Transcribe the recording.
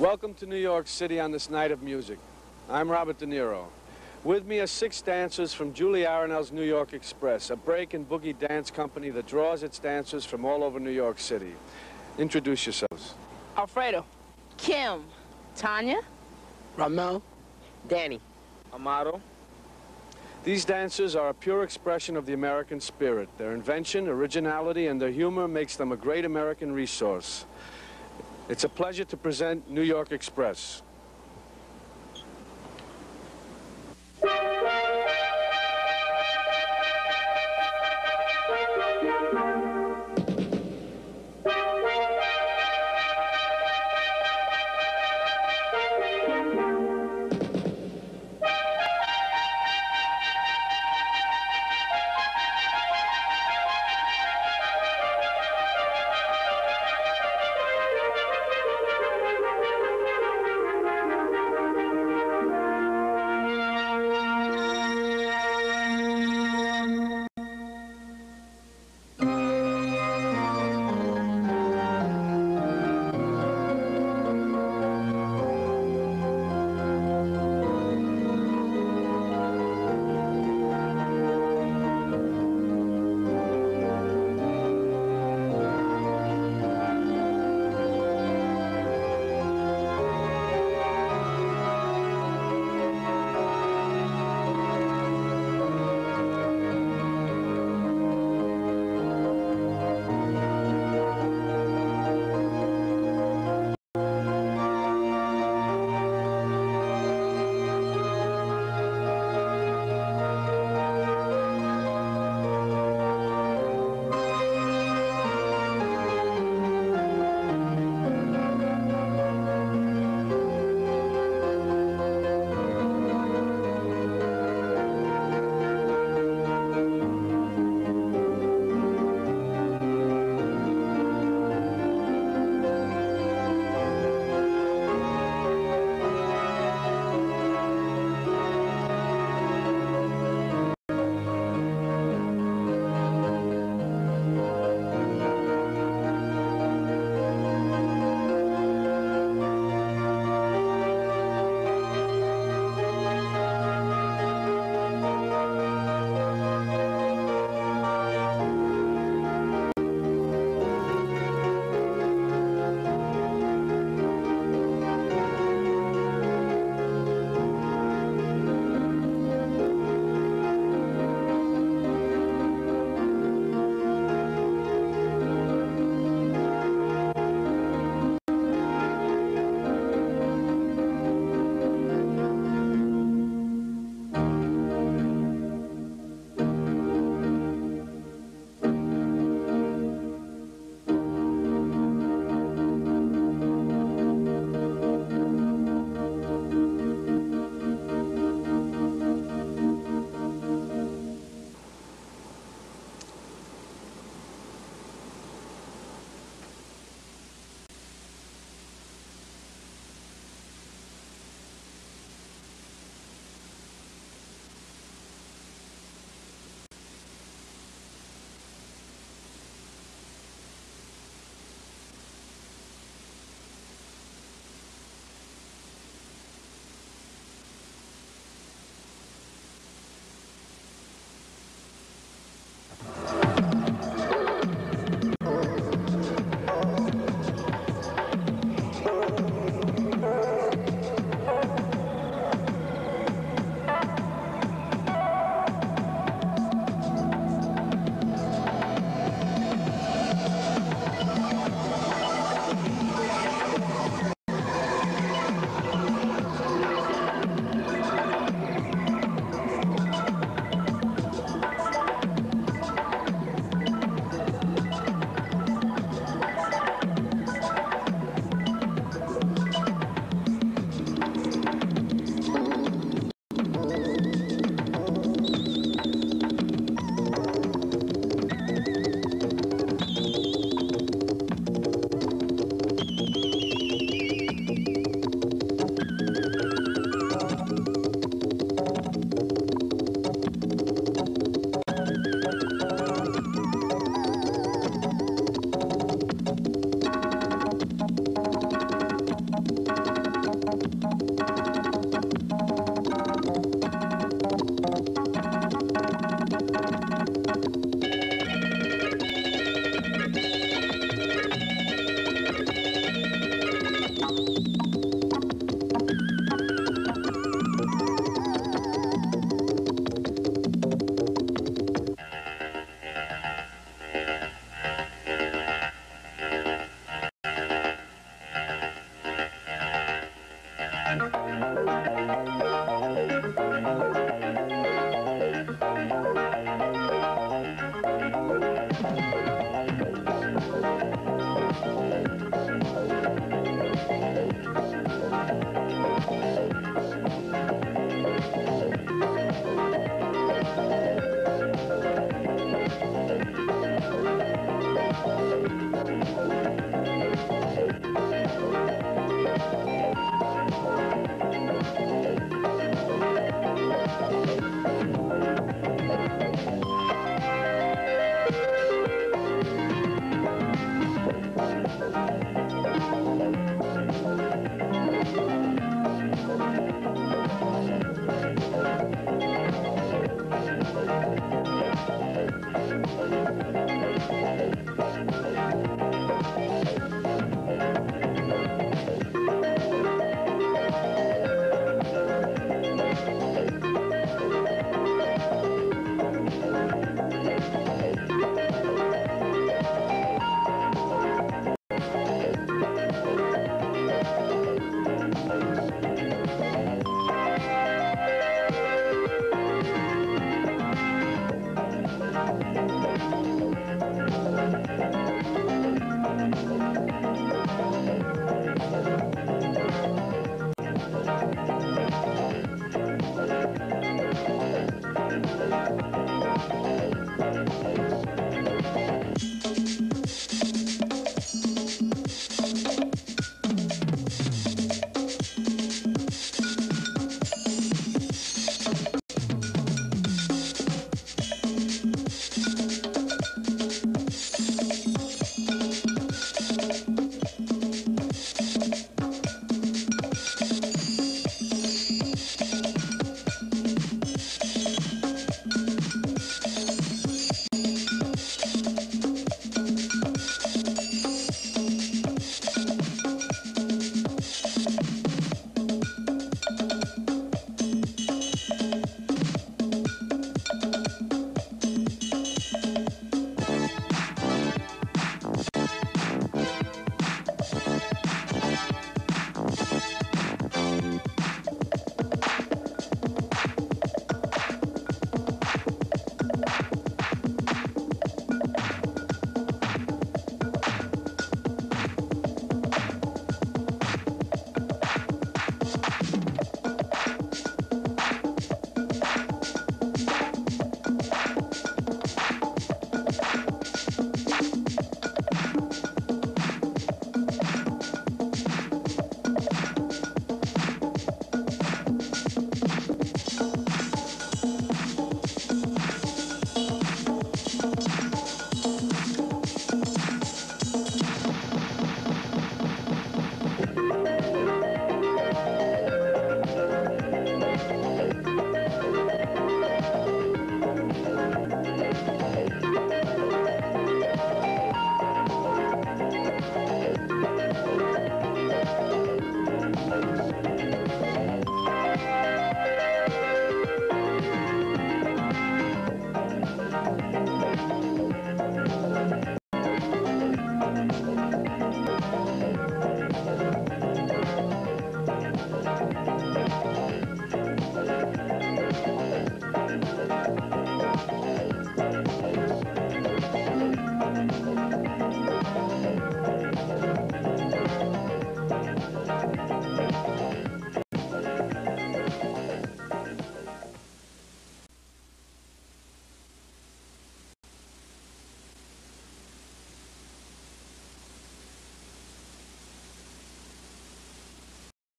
Welcome to New York City on this night of music. I'm Robert De Niro. With me are six dancers from Julie Arenal's New York Express, a break and boogie dance company that draws its dancers from all over New York City. Introduce yourselves. Alfredo. Kim. Tanya. Ramel. Danny. Amado. These dancers are a pure expression of the American spirit. Their invention, originality, and their humor makes them a great American resource. It's a pleasure to present New York Express.